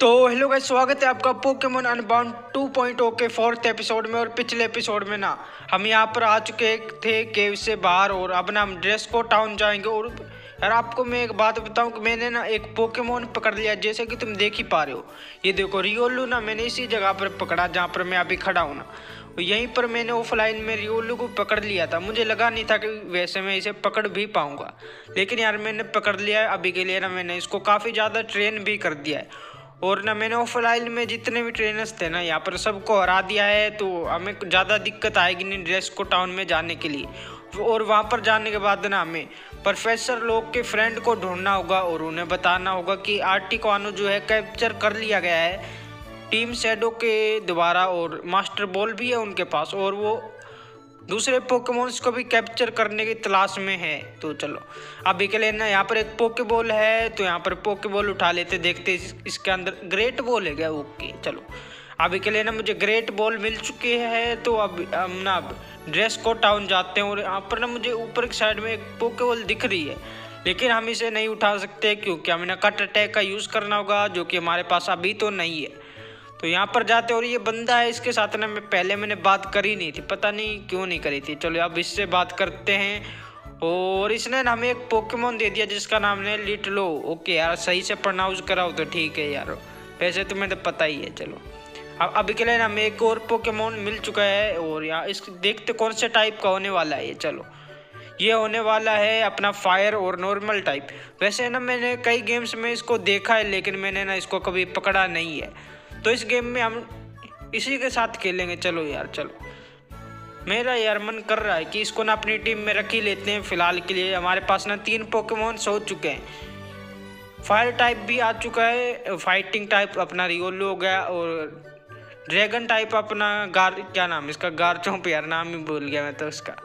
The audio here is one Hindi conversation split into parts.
तो हेलो गाइस, स्वागत है आपका पोकेमोन अनबाउंड 2.0 के फोर्थ एपिसोड में और पिछले एपिसोड में ना, हम यहाँ पर आ चुके थे केव से बाहर और अब ना हम ड्रेस को टाउन जाएँगे और यार आपको मैं एक बात बताऊँ कि मैंने ना एक पोकेमोन पकड़ लिया, जैसे कि तुम देख ही पा रहे हो। ये देखो रियोलू ना मैंने इसी जगह पर पकड़ा जहाँ पर मैं अभी खड़ा हूँ ना। यहीं पर मैंने ऑफलाइन में रियोलू को पकड़ लिया था। मुझे लगा नहीं था कि वैसे मैं इसे पकड़ भी पाऊँगा। लेकिन यार मैंने पकड़ लिया है, अभी के लिए ना मैंने इसको काफ़ी ज़्यादा ट्रेन भी कर दिया है। और ना मैंने ऑफलाइन में जितने भी ट्रेनर्स थे ना, यहाँ पर सबको हरा दिया है तो हमें ज़्यादा दिक्कत आएगी नहीं ड्रेस को टाउन में जाने के लिए। और वहाँ पर जाने के बाद ना हमें प्रोफेसर लोग के फ्रेंड को ढूंढना होगा और उन्हें बताना होगा कि आर्टिकानो जो है कैप्चर कर लिया गया है। टीम शेडो के द्वारा और मास्टर बॉल भी है उनके पास और वो दूसरे पोकेमोन्स को भी कैप्चर करने की तलाश में है। तो चलो अभी के लिए ना यहाँ पर एक पोकेबॉल है तो यहाँ पर पोकेबॉल उठा लेते देखते इस, इसके अंदर ग्रेट बॉल है क्या? ओके चलो। अभी के लिए ना मुझे ग्रेट बॉल मिल चुकी है तो अब हम ना अब ड्रेस को टाउन जाते हैं और यहाँ पर ना मुझे ऊपर की साइड में एक पोकेबॉल दिख रही है। लेकिन हम इसे नहीं उठा सकते क्योंकि हमें ना कट अटैक का यूज़ करना होगा जो कि हमारे पास अभी तो नहीं है। तो यहाँ पर जाते और ये बंदा है, इसके साथ ना मैं पहले मैंने बात करी नहीं थी। पता नहीं क्यों नहीं करी थी। चलो अब इससे बात करते हैं। और इसने ना हमें एक पोकेमोन दे दिया, जिसका नाम है लिटलो ओके यार, सही से प्रोनाउंस कराओ तो ठीक है यार। वैसे तुम्हें तो पता ही है, चलो। अब अभी के लिए ना हमें एक और पोकेमोन मिल चुका है, और यहाँ इस, देखते कौन से टाइप का होने वाला है, ये चलो। ये होने वाला है अपना फायर और नॉर्मल टाइप वैसे ना मैंने कई गेम्स में इसको देखा है, लेकिन मैंने ना इसको कभी पकड़ा नहीं है। तो इस गेम में हम इसी के साथ खेलेंगे। चलो यार, चलो। मेरा यार मन कर रहा है कि इसको ना अपनी टीम में रख ही लेते हैं फ़िलहाल के लिए। हमारे पास ना तीन पोकेमोन हो चुके हैं। फायर टाइप भी आ चुका है फाइटिंग टाइप अपना रियोलो हो गया और ड्रैगन टाइप अपना गार क्या नाम इसका? गार चौंप यार, नाम ही भूल गया मैं तो उसका।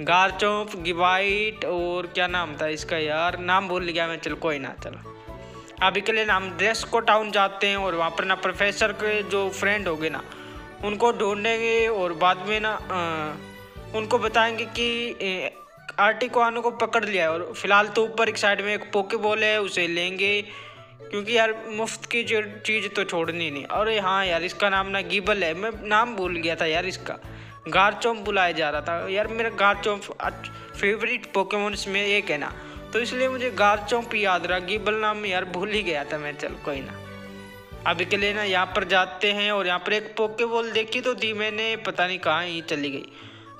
गार चौंप गिवाइट और क्या नाम था इसका यार? नाम भूल गया मैं, चल कोई ना, चलो। अभी के लिए ना हम ड्रेस को टाउन जाते हैं और वहाँ पर ना प्रोफेसर के जो फ्रेंड हो गए ना, उनको ढूंढेंगे और बाद में ना उनको बताएँगे कि आर्टिको को पकड़ लिया है और फ़िलहाल तो ऊपर एक साइड में एक पोके बॉल है, उसे लेंगे। क्योंकि यार मुफ़्त की जो चीज़ तो छोड़नी नहीं। अरे हाँ यार, इसका नाम ना गिबल है। मैं नाम भूल गया था यार इसका। गार चौंप बुलाया जा रहा था। यार मेरा गार चौंप फेवरेट पोकेमोन्स में एक है ना। तो इसलिए मुझे गार चौंप याद रहा, गिबल नाम यार भूल ही गया था मैं, चल कोई ना। अभी के लिए ना यहाँ पर जाते हैं और यहाँ पर एक पोके बॉल देखी तो दी मैंने, पता नहीं कहाँ ही चली गई।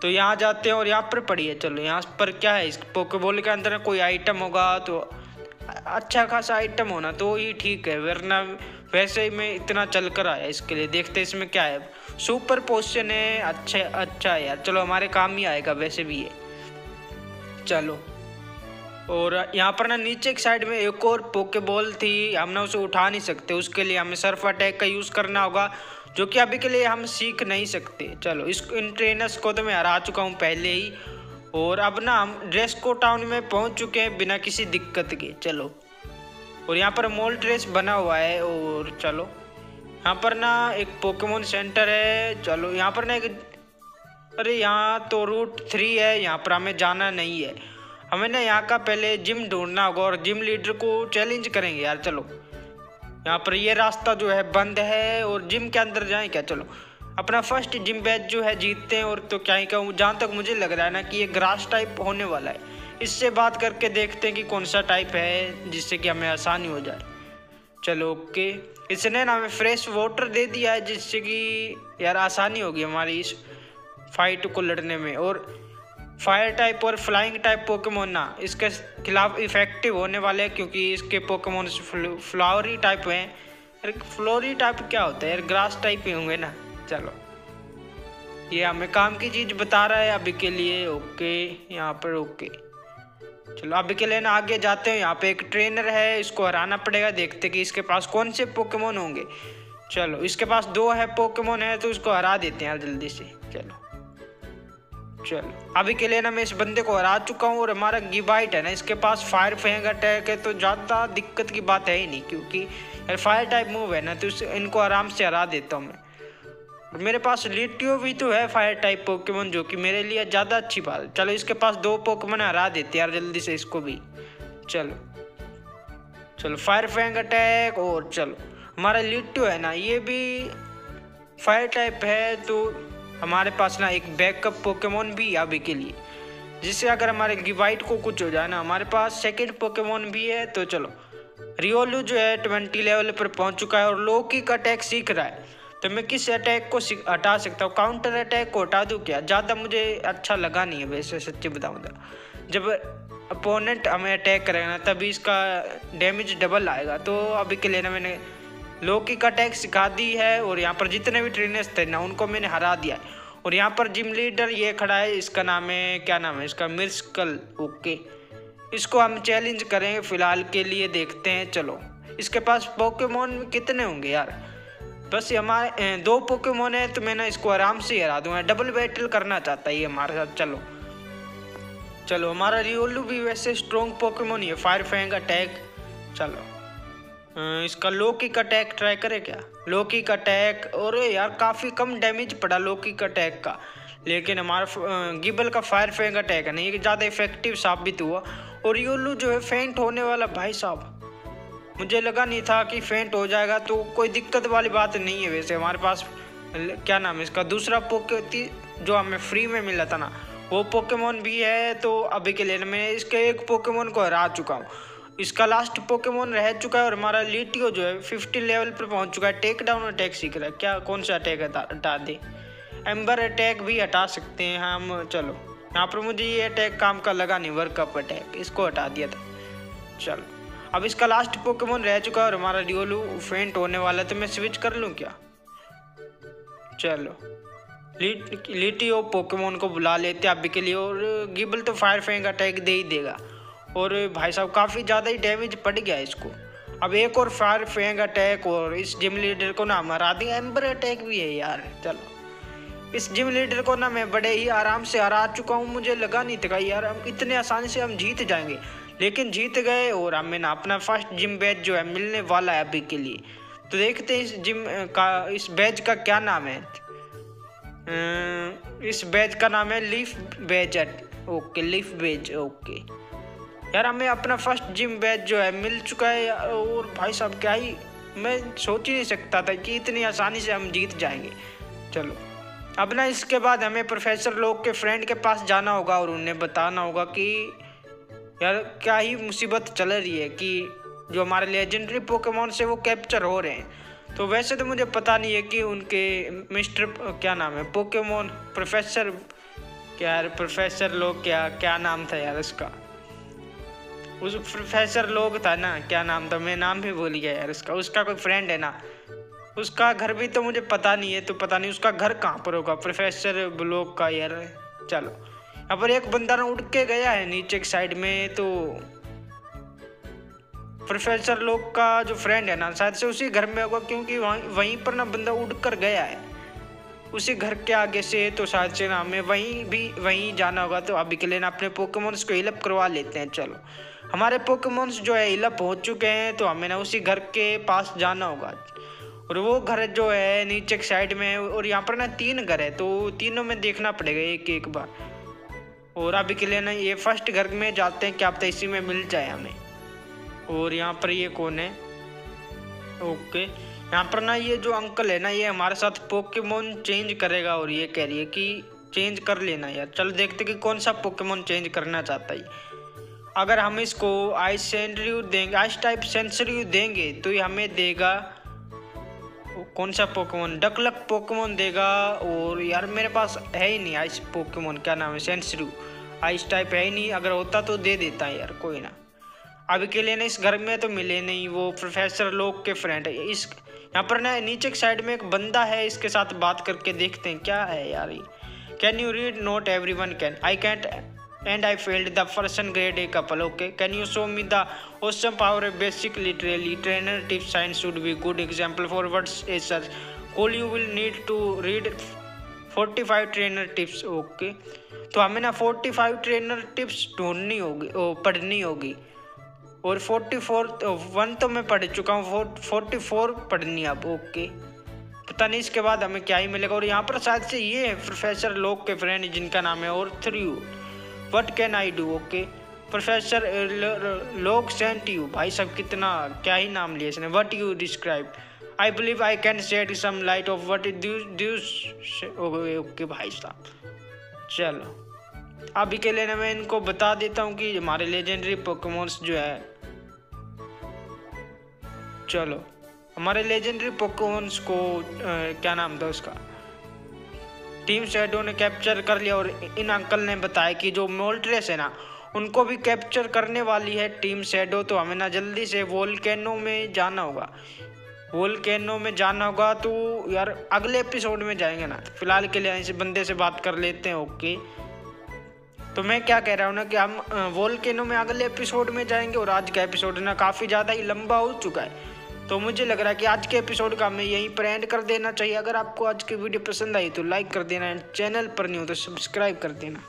तो यहाँ जाते हैं और यहाँ पर पड़ी है, चलो यहाँ पर क्या है, इस पोके बॉल के अंदर कोई आइटम होगा तो अच्छा खासा आइटम होना तो ही ठीक है, वरना वैसे ही मैं इतना चल कर आया इसके लिए, देखते इसमें क्या है। सुपर पोस्टन है अच्छा अच्छा यार, चलो हमारे काम ही आएगा वैसे भी है चलो। और यहाँ पर ना नीचे की साइड में एक और पोके बॉल थी हम ना उसे उठा नहीं सकते, उसके लिए हमें सर्फ अटैक का यूज़ करना होगा, जो कि अभी के लिए हम सीख नहीं सकते। चलो, इस, इन ट्रेनर्स को तो मैं हरा चुका हूँ पहले ही, और अब ना हम ड्रेस को टाउन में पहुँच चुके हैं बिना किसी दिक्कत के। चलो, और यहाँ पर मॉल ड्रेस बना हुआ है, और चलो, यहाँ पर ना एक पोकेमोन सेंटर है, चलो, यहाँ पर ना एक, अरे यहाँ तो रूट थ्री है, यहाँ पर हमें जाना नहीं है। हमें ना यहाँ का पहले जिम ढूंढना होगा और जिम लीडर को चैलेंज करेंगे यार, चलो। यहाँ पर ये रास्ता जो है बंद है और जिम के अंदर जाएँ क्या? चलो। अपना फ़र्स्ट जिम बैच जो है जीतते हैं और तो क्या ही कहूँ, जहाँ तक मुझे लग रहा है ना कि ये ग्रास टाइप होने वाला है। इससे बात करके देखते हैं कि कौन सा टाइप है, जिससे कि हमें आसानी हो जाए। चलो ओके इसने ना हमें फ्रेश वाटर दे दिया है, जिससे कि यार आसानी होगी हमारी इस फाइट को लड़ने में। और फायर टाइप और फ्लाइंग टाइप पोकेमोन ना, इसके खिलाफ इफ़ेक्टिव होने वाले हैं क्योंकि इसके पोकेमोन फ्लावरी टाइप हैं। फ्लोरी टाइप क्या होता है? यार, ग्रास टाइप ही होंगे ना। चलो। ये हमें काम की चीज़ बता रहा है अभी के लिए। ओके, यहाँ पर ओके। चलो, अभी के लिए ना आगे जाते हैं। यहाँ पे एक ट्रेनर है, इसको हराना पड़ेगा। देखते कि इसके पास कौन से पोकेमोन होंगे। चलो, इसके पास दो है पोकेमोन है तो इसको हरा देते हैं जल्दी से। चलो। चलो। अभी के लिए ना मैं इस बंदे को हरा चुका हूँ और हमारा गिबाइट है ना, इसके पास फायर फेंग अटैक है तो ज़्यादा दिक्कत की बात है ही नहीं, क्योंकि यार फायर टाइप मूव है ना तो इनको आराम से हरा देता हूँ मैं। और मेरे पास लिटियो भी तो है फायर टाइप पोकेमोन जो कि मेरे लिए ज़्यादा अच्छी बात है। चलो, इसके पास दो पोकेमोन हरा देते यार जल्दी से इसको भी। चलो। चलो फायर फेंग अटैक और चलो। हमारा लिट्टो है ना, ये भी फायर टाइप है तो हमारे पास ना एक बैकअप पोकेमोन भी है अभी के लिए। जिससे अगर हमारे गिवाइट को कुछ हो जाए ना, हमारे पास सेकेंड पोकेमोन भी है तो चलो। रियोलू जो है ट्वेंटी लेवल पर पहुँच चुका है और लोकी का अटैक सीख रहा है। तो मैं किस अटैक को हटा सकता हूँ? काउंटर अटैक को हटा दूँ क्या? ज़्यादा मुझे अच्छा लगा नहीं है वैसे, सच्ची बताऊँ तो। जब अपोनेंट हमें अटैक करेगा ना, तभी इसका डैमेज डबल आएगा। तो अभी के लिए ना मैंने लोकी का अटैक सिखा दी है और यहाँ पर जितने भी ट्रेनर्स थे ना, उनको मैंने हरा दिया है। और यहाँ पर जिम लीडर ये खड़ा है, इसका नाम है, क्या नाम है, इसका मिर्सकल, ओके। इसको हम चैलेंज करेंगे, फ़िलहाल के लिए देखते हैं, चलो। इसके पास पोकेमोन कितने होंगे यार? बस हमारे दो पोकेमोन है तो मैं ना इसको आराम से हरा दूँगा। डबल बैटल करना चाहता है ये हमारे साथ, चलो। चलो, हमारा रियोलू भी वैसे स्ट्रॉन्ग पोकेमोन ही है फायर फैंग अटैक चलो। इसका लोकी का अटैक ट्राई करे क्या? लोकी का अटैक और यार, काफ़ी कम डैमेज पड़ा लोकी का अटैक का। लेकिन हमारा गिबल का फायर फैंग अटैक है, नहीं ज़्यादा इफ़ेक्टिव साबित हुआ। और योलू जो है फेंट होने वाला भाई साहब, मुझे लगा नहीं था कि फेंट हो जाएगा तो कोई दिक्कत वाली बात नहीं है वैसे। हमारे पास क्या नाम है इसका, दूसरा पोके जो हमें फ्री में मिला था ना, वो पोकेमोन भी है तो अभी के लिए मैं इसके एक पोकेमोन को हरा चुका हूँ। इसका लास्ट पोकेमोन रह चुका है और हमारा लिटियो जो है फिफ्टी लेवल पर पहुँच चुका है। टेक डाउन अटैक सीख रहा है। क्या, कौन सा अटैक हटा दे। एम्बर अटैक भी हटा सकते हैं हम, चलो। यहाँ पर मुझे ये अटैक काम का लगा नहीं वर्कअप अटैक इसको हटा दिया था। चलो। अब इसका लास्ट पोकेमोन रह चुका है और हमारा डिओलू फेंट होने वाला है तो मैं स्विच कर लूँ क्या? चलो। लिटियो पोकेमोन को बुला लेते अभी के लिए, और गिबल तो फायर फेंग अटैक दे ही देगा। और भाई साहब, काफ़ी ज़्यादा ही डैमेज पड़ गया इसको। अब एक और फायर फेंग अटैक और इस जिम लीडर को ना हमारा दी एम्बर अटैक भी है यार, चलो। इस जिम लीडर को ना मैं बड़े ही आराम से हरा चुका हूँ, मुझे लगा नहीं था यार हम इतने आसानी से हम जीत जाएँगे। लेकिन जीत गए और हमें ना अपना फ़र्स्ट जिम बैच जो है मिलने वाला है अभी के लिए। तो देखते हैं इस जिम का, इस बैच का क्या नाम है। इस बैच का नाम है leaf batch okay leaf batch okay यार, हमें अपना फ़र्स्ट जिम बैच जो है मिल चुका है और भाई साहब क्या ही, मैं सोच ही नहीं सकता था कि इतनी आसानी से हम जीत जाएँगे। चलो, अब ना इसके बाद हमें प्रोफेसर लोग के फ्रेंड के पास जाना होगा और उन्हें बताना होगा कि यार, क्या ही मुसीबत चल रही है कि जो हमारे लेजेंडरी पोकेमोन से वो कैप्चर हो रहे हैं। तो वैसे तो मुझे पता नहीं है कि उनके मिस्टर क्या नाम है पोकेमोन प्रोफेसर क्या यार प्रोफेसर लोग क्या क्या नाम था यार उसका उस प्रोफेसर लोग था ना, क्या नाम था, मैं नाम भी भूल गया यार उसका उसका कोई फ्रेंड है ना। उसका घर भी तो मुझे पता नहीं है तो पता नहीं उसका घर कहाँ पर होगा। प्रोफेसर ब्लॉक का यार, चलो। पर एक बंदा ना उड़ के गया है नीचे की साइड में तो प्रोफेसर लोग का जो फ्रेंड है ना, शायद से उसी घर में होगा, क्योंकि वहीं वहीं पर ना बंदा उड़ कर गया है। उसी घर के आगे से तो शायद से ना, हमें वहीं भी, वहीं जाना होगा तो अभी के लिए ना अपने पोकेमोन्स को हिलअप करवा लेते हैं, चलो। हमारे पोकेमोन्स जो है हिलअप हो चुके हैं तो हमें ना उसी घर के पास जाना होगा। और वो घर जो है, नीचे साइड में और यहाँ पर ना तीन घर है तो तीनों में देखना पड़ेगा एक एक बार। और अभी के लिए ना ये फ़र्स्ट घर में जाते हैं, क्या आप इसी में मिल जाए हमें। और यहाँ पर ये कौन है? ओके। यहाँ पर ना ये जो अंकल है ना, ये हमारे साथ पोकेमोन चेंज करेगा, और ये कह रही है कि चेंज कर लेना यार। चलो देखते कि कौन सा पोकेमोन चेंज करना चाहता है। अगर हम इसको आइस सेंट्रियू देंगे आइस टाइप सेंसरियू देंगे तो ये हमें देगा, कौन सा पोकेमोन डकलक पोकेमोन देगा, और यार मेरे पास है ही नहीं आइस पोकेमोन क्या नाम है? सेंसरियू आइस टाइप है ही नहीं, अगर होता तो दे देता यार, कोई ना। अभी के लिए ना इस घर में तो मिले नहीं, वो प्रोफेसर लोग के फ्रेंड है, इस, यहाँ पर ना नीचे की साइड में एक बंदा है, इसके साथ बात करके देखते हैं, क्या है यार ये? Can you read note every one can I can't and I failed the person grade a couple okay can you show me the awesome power basic literally trainer tip science should be good example for words a sir coal you will need to read forty five trainer tips okay तो हमें ना फोर्टी फाइव ट्रेनर टिप्स ढूंढनी होगी पढ़नी होगी। और फोर्टी फोर वन तो मैं पढ़ चुका हूँ फोर्टी फोर पढ़नी अब ओके पता नहीं इसके बाद हमें क्या ही मिलेगा। और यहाँ पर शायद से ये प्रोफेसर लोग के फ्रेंड जिनका नाम है, और three what can I do okay professor लोग सेंट यू भाई सब कितना क्या ही नाम लिया इसने। What you describe I believe I can shed some light of what okay भाई साहब। चलो। अभी के लिए मैं इनको बता देता हूँ कि हमारे लेजेंडरी पोकेमोन्स जो है। चलो। हमारे लेजेंडरी पोकेमोन्स को आ, क्या नाम था उसका? टीम शेडो ने कैप्चर कर लिया और इन अंकल ने बताया कि जो मोल्ट्रेस है ना, उनको भी कैप्चर करने वाली है टीम शेडो। तो हमें ना जल्दी से वोल्केनो में जाना होगा। वोल्केनो में जाना होगा तो यार अगले एपिसोड में जाएँगे ना। तो फ़िलहाल के लिए ऐसे बंदे से बात कर लेते हैं, ओके। तो मैं क्या कह रहा हूँ ना कि हम वोल्केनो में अगले एपिसोड में जाएँगे और आज का एपिसोड ना काफ़ी ज़्यादा ही लंबा हो चुका है। तो मुझे लग रहा है कि आज के एपिसोड का हमें यहीं पर एंड कर देना चाहिए। अगर आपको आज की वीडियो पसंद आई तो लाइक कर देना एंड चैनल पर नहीं हो तो सब्सक्राइब कर देना।